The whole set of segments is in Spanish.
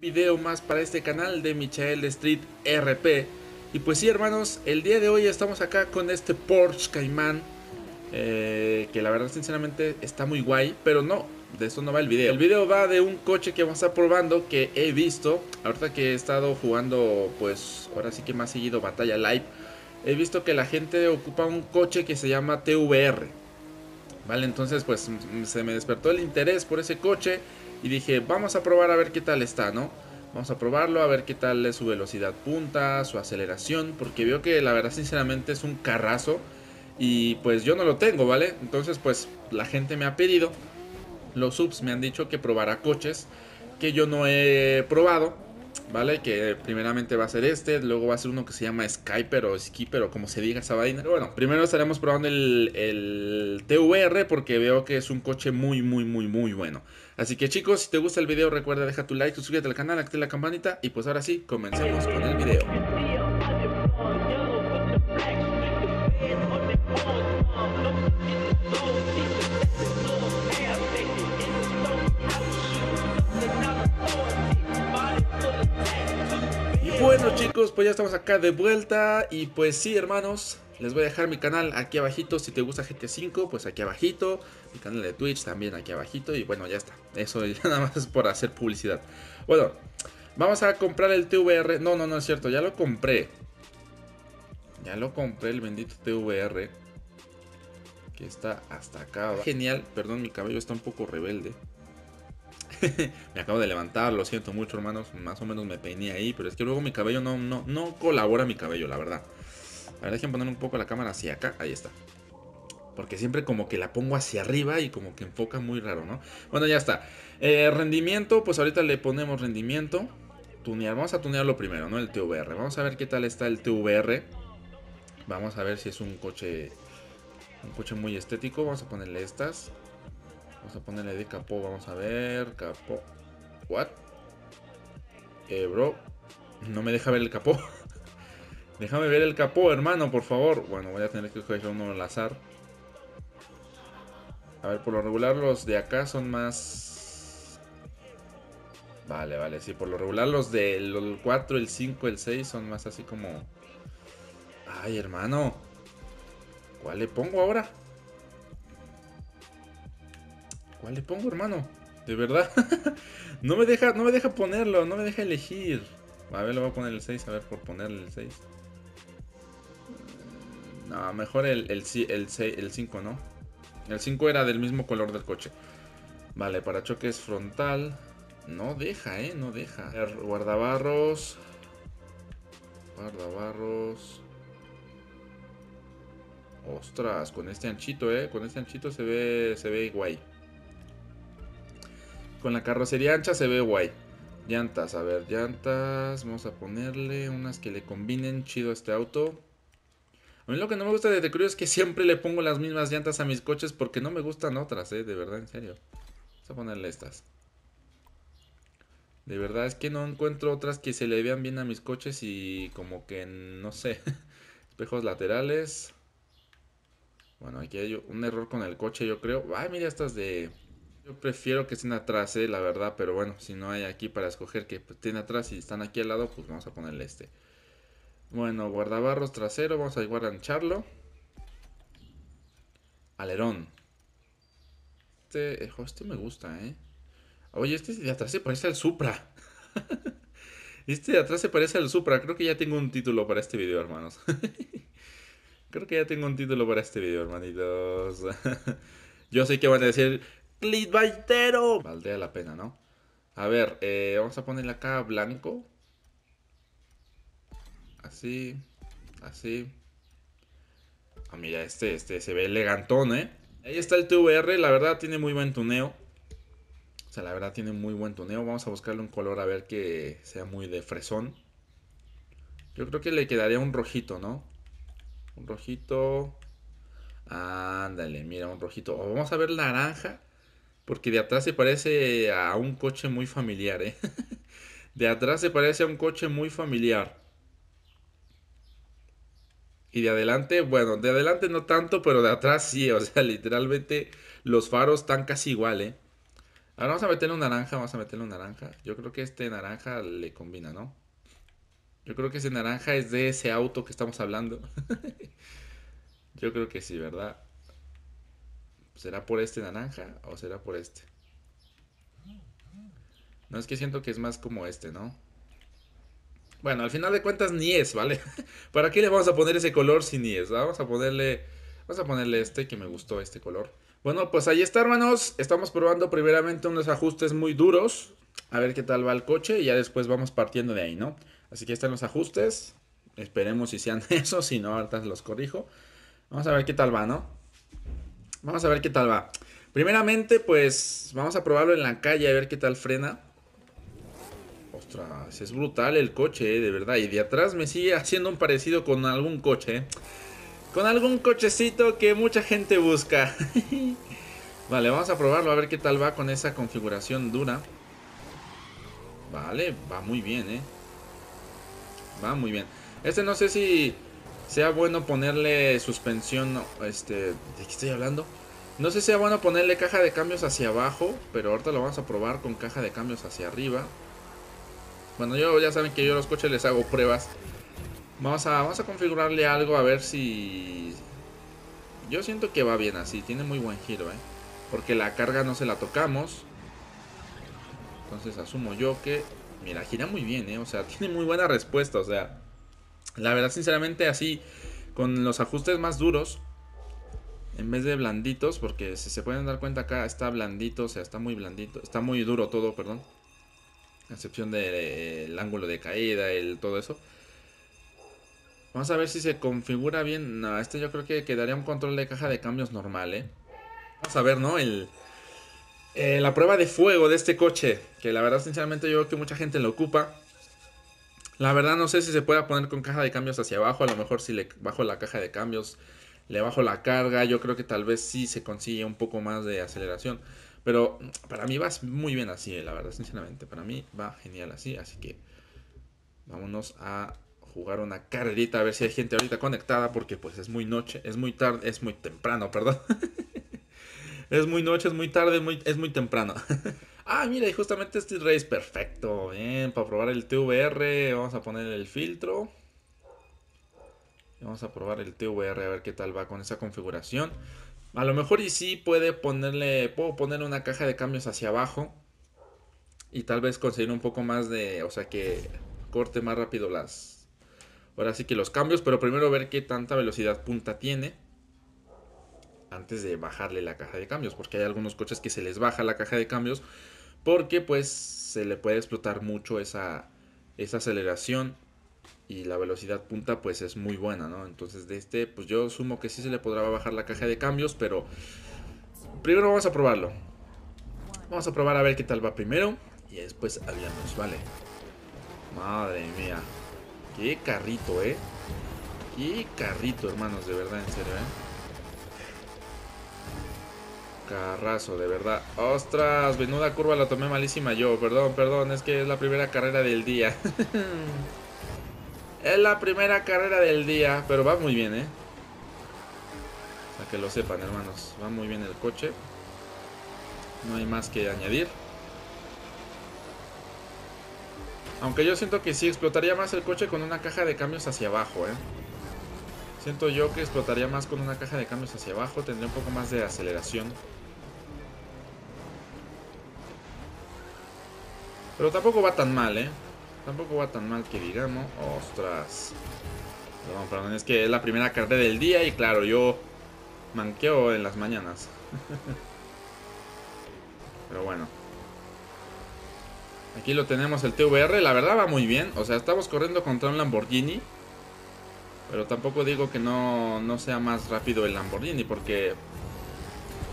video más para este canal de Michael Street RP y pues sí hermanos el día de hoy estamos acá con este Porsche Cayman eh, que la verdad sinceramente está muy guay pero no de eso no va el video. El video va de un coche que vamos a estar probando que he visto ahorita que he estado jugando pues ahora sí que más seguido batalla live he visto que la gente ocupa un coche que se llama TVR vale entonces pues se me despertó el interés por ese coche y dije, vamos a probar a ver qué tal está, ¿no? Vamos a probarlo, a ver qué tal es su velocidad punta, su aceleración, porque veo que la verdad sinceramente es un carrazo y pues yo no lo tengo, ¿vale? Entonces pues la gente me ha pedido, los subs me han dicho que probara coches que yo no he probado ¿vale? Que primeramente va a ser este, luego va a ser uno que se llama Skyper o Skipper o como se diga esa vaina. Pero bueno, primero estaremos probando el, TVR porque veo que es un coche muy, muy, muy, muy bueno. Así que chicos, si te gusta el video recuerda dejar tu like, suscríbete al canal, activa la campanita y pues ahora sí, comencemos con el video. Bueno chicos, pues ya estamos acá de vuelta y pues sí hermanos, les voy a dejar mi canal aquí abajito, si te gusta GTA 5 pues aquí abajito, mi canal de Twitch también aquí abajito y bueno ya está, eso nada más es por hacer publicidad. Bueno, vamos a comprar el TVR, no no no es cierto, ya lo compré, ya lo compré el bendito TVR, que está hasta acá, genial, perdón mi cabello está un poco rebelde. me acabo de levantar, lo siento mucho, hermanos. Más o menos me peiné ahí, pero es que luego mi cabello no, no, no colabora mi cabello, la verdad. A ver, déjenme poner un poco la cámara hacia acá. Ahí está. Porque siempre como que la pongo hacia arriba y como que enfoca muy raro, ¿no? Bueno, ya está. Eh, rendimiento, pues ahorita le ponemos rendimiento. Tunear, vamos a tunearlo primero, ¿no? El TVR. Vamos a ver qué tal está el TVR. Vamos a ver si es un coche... Un coche muy estético. Vamos a ponerle estas. Vamos a ponerle de capó, vamos a ver. Capó. What? Eh, bro. No me deja ver el capó. Déjame ver el capó, hermano, por favor. Bueno, voy a tener que coger uno al azar. A ver, por lo regular los de acá son más... Vale, vale, sí, por lo regular los del 4, el 5, el 6 son más así como... Ay, hermano. ¿Cuál le pongo ahora? ¿Cuál le pongo, hermano? De verdad. no me deja, no me deja ponerlo, no me deja elegir. A ver, le voy a poner el 6, a ver por ponerle el 6. No, mejor el, el, el, el 5, ¿no? El 5 era del mismo color del coche. Vale, para choques frontal. No deja, ¿eh? No deja. Guardabarros. Guardabarros. Ostras, con este anchito, ¿eh? Con este anchito se ve, se ve guay. Con la carrocería ancha se ve guay. Llantas, a ver, llantas. Vamos a ponerle unas que le combinen chido a este auto. A mí lo que no me gusta de The es que siempre le pongo las mismas llantas a mis coches porque no me gustan otras, eh, de verdad, en serio. Vamos a ponerle estas. De verdad es que no encuentro otras que se le vean bien a mis coches y como que, no sé, espejos laterales. Bueno, aquí hay un error con el coche, yo creo. Ay, mira estas de prefiero que estén atrás, eh, la verdad, pero bueno, si no hay aquí para escoger que estén atrás y están aquí al lado, pues vamos a ponerle este. Bueno, guardabarros trasero, vamos a igual ancharlo. Alerón. Este, este me gusta, ¿eh? Oye, este de atrás se parece al Supra. este de atrás se parece al Supra. Creo que ya tengo un título para este video, hermanos. Creo que ya tengo un título para este video, hermanitos. Yo sé que van a decir, clickbaitero. Valdría la pena, ¿no? A ver, eh, vamos a ponerle acá blanco. Así, así. Ah, mira, este, este se ve elegantón, ¿eh? Ahí está el TVR, la verdad tiene muy buen tuneo. O sea, la verdad tiene muy buen tuneo. Vamos a buscarle un color a ver que sea muy de fresón. Yo creo que le quedaría un rojito, ¿no? Un rojito. Ándale, mira, un rojito. Vamos a ver naranja. Porque de atrás se parece a un coche muy familiar, ¿eh? De atrás se parece a un coche muy familiar. Y de adelante, bueno, de adelante no tanto, pero de atrás sí. O sea, literalmente los faros están casi igual, ¿eh? Ahora vamos a meterle un naranja, vamos a meterle un naranja. Yo creo que este naranja le combina, ¿no? Yo creo que ese naranja es de ese auto que estamos hablando. Yo creo que sí, ¿verdad? ¿Será por este naranja o será por este? No es que siento que es más como este, ¿no? Bueno, al final de cuentas ni es, ¿vale? ¿Para qué le vamos a poner ese color si ni es? Vamos a ponerle, vamos a ponerle este que me gustó este color. Bueno, pues ahí está, hermanos. Estamos probando primeramente unos ajustes muy duros. A ver qué tal va el coche y ya después vamos partiendo de ahí, ¿no? Así que están los ajustes. Esperemos si sean esos, si no, ahorita los corrijo. Vamos a ver qué tal va, ¿no? Vamos a ver qué tal va. Primeramente, pues vamos a probarlo en la calle a ver qué tal frena. Ostras, es brutal el coche, eh, de verdad. Y de atrás me sigue haciendo un parecido con algún coche. Eh. Con algún cochecito que mucha gente busca. vale, vamos a probarlo a ver qué tal va con esa configuración dura. Vale, va muy bien, eh. Va muy bien. Este no sé si sea bueno ponerle suspensión. Este, ¿de qué estoy hablando? No sé si sea bueno ponerle caja de cambios hacia abajo, pero ahorita lo vamos a probar con caja de cambios hacia arriba. Bueno, ya saben que yo a los coches les hago pruebas. Vamos a, vamos a configurarle algo a ver si... Yo siento que va bien así, tiene muy buen giro, ¿eh? Porque la carga no se la tocamos. Entonces asumo yo que... Mira, gira muy bien, ¿eh? O sea, tiene muy buena respuesta, o sea... La verdad, sinceramente, así, con los ajustes más duros, en vez de blanditos, porque si se pueden dar cuenta acá está blandito, o sea, está muy blandito, está muy duro todo, perdón. A excepción del ángulo de caída, el todo eso. Vamos a ver si se configura bien. No, este yo creo que quedaría un control de caja de cambios normal, ¿eh? Vamos a ver, ¿no? El, eh, la prueba de fuego de este coche. Que la verdad, sinceramente, yo creo que mucha gente lo ocupa. La verdad, no sé si se puede poner con caja de cambios hacia abajo. A lo mejor si le bajo la caja de cambios, le bajo la carga. Yo creo que tal vez sí se consigue un poco más de aceleración. Pero para mí va muy bien así, eh, la verdad, sinceramente. Para mí va genial así. Así que vámonos a jugar una carrerita a ver si hay gente ahorita conectada. Porque pues es muy noche, es muy tarde, es muy temprano, perdón. es muy noche, es muy tarde, muy, es muy temprano. ah, mira, y justamente este race perfecto. Bien, para probar el TVR vamos a poner el filtro. Vamos a probar el TVR a ver qué tal va con esa configuración. A lo mejor y sí puede ponerle, puedo poner una caja de cambios hacia abajo y tal vez conseguir un poco más de, o sea que corte más rápido las, ahora sí que los cambios, pero primero ver qué tanta velocidad punta tiene antes de bajarle la caja de cambios, porque hay algunos coches que se les baja la caja de cambios porque pues se le puede explotar mucho esa, esa aceleración y la velocidad punta pues es muy buena, ¿no? Entonces de este pues yo sumo que sí se le podrá bajar la caja de cambios, pero primero vamos a probarlo. Vamos a probar a ver qué tal va primero y después hablamos, ¿vale? Madre mía. Qué carrito, ¿eh? Qué carrito, hermanos, de verdad, en serio, ¿eh? Carrazo, de verdad. ¡Ostras! Venuda curva la tomé malísima yo. Perdón, perdón. Es que es la primera carrera del día. Es la primera carrera del día, pero va muy bien, ¿eh? Para que lo sepan, hermanos. Va muy bien el coche. No hay más que añadir. Aunque yo siento que sí explotaría más el coche con una caja de cambios hacia abajo, ¿eh? Siento yo que explotaría más con una caja de cambios hacia abajo. Tendría un poco más de aceleración. Pero tampoco va tan mal, ¿eh? Tampoco va tan mal que digamos. Ostras. Perdón, perdón, es que es la primera carrera del día y claro, yo manqueo en las mañanas. Pero bueno. Aquí lo tenemos el TVR, la verdad va muy bien. O sea, estamos corriendo contra un Lamborghini. Pero tampoco digo que no, no sea más rápido el Lamborghini porque...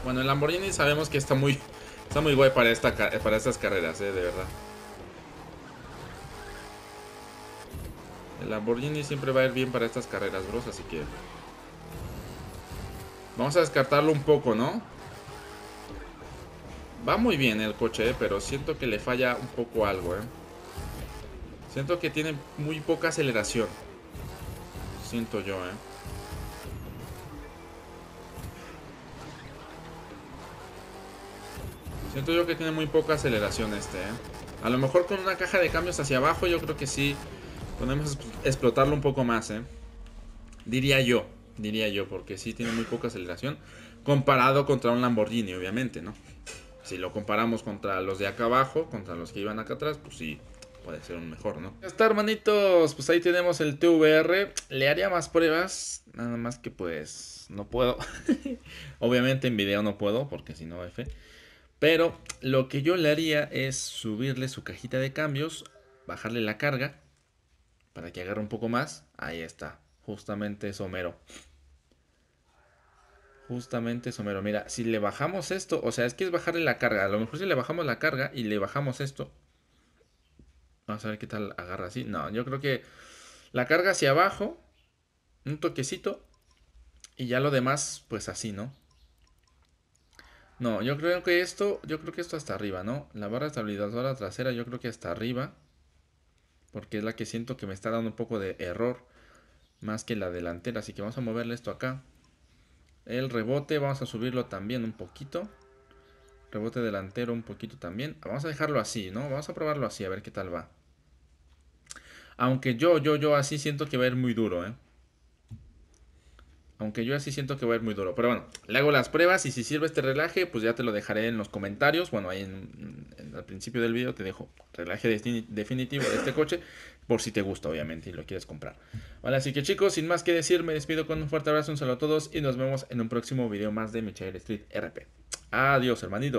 Bueno, el Lamborghini sabemos que está muy, está muy guay para, esta, para estas carreras, eh, de verdad. El Lamborghini siempre va a ir bien para estas carreras, bros, así que... Vamos a descartarlo un poco, ¿no? Va muy bien el coche, ¿eh? pero siento que le falla un poco algo, ¿eh? Siento que tiene muy poca aceleración. Siento yo, ¿eh? Siento yo que tiene muy poca aceleración este, ¿eh? A lo mejor con una caja de cambios hacia abajo yo creo que sí podemos explotarlo un poco más, ¿eh? Diría yo, diría yo, porque sí tiene muy poca aceleración comparado contra un Lamborghini, obviamente, ¿no? Si lo comparamos contra los de acá abajo, contra los que iban acá atrás, pues sí, puede ser un mejor, ¿no? Ya está, hermanitos, pues ahí tenemos el TVR. Le haría más pruebas, nada más que pues no puedo. Obviamente en video no puedo, porque si no, F. Pero lo que yo le haría es subirle su cajita de cambios, bajarle la carga, para que agarre un poco más. Ahí está, justamente Somero. Justamente Somero. Mira, si le bajamos esto, o sea, es que es bajarle la carga. A lo mejor si le bajamos la carga y le bajamos esto, Vamos a ver qué tal agarra así. No, yo creo que la carga hacia abajo. Un toquecito. Y ya lo demás, pues así, ¿no? No, yo creo que esto, yo creo que esto hasta arriba, ¿no? La barra estabilizadora trasera yo creo que hasta arriba. Porque es la que siento que me está dando un poco de error. Más que la delantera. Así que vamos a moverle esto acá. El rebote vamos a subirlo también un poquito. Rebote delantero un poquito también. Vamos a dejarlo así, ¿no? Vamos a probarlo así, a ver qué tal va. Aunque yo, yo, yo así siento que va a ir muy duro, ¿eh? Aunque yo así siento que va a ir muy duro. Pero bueno, le hago las pruebas y si sirve este relaje, pues ya te lo dejaré en los comentarios. Bueno, ahí al principio del vídeo te dejo relaje definitivo de este coche. Por si te gusta, obviamente, y lo quieres comprar. Vale, así que chicos, sin más que decir, me despido con un fuerte abrazo, un saludo a todos y nos vemos en un próximo video más de Michael Street RP. Adiós, hermanito.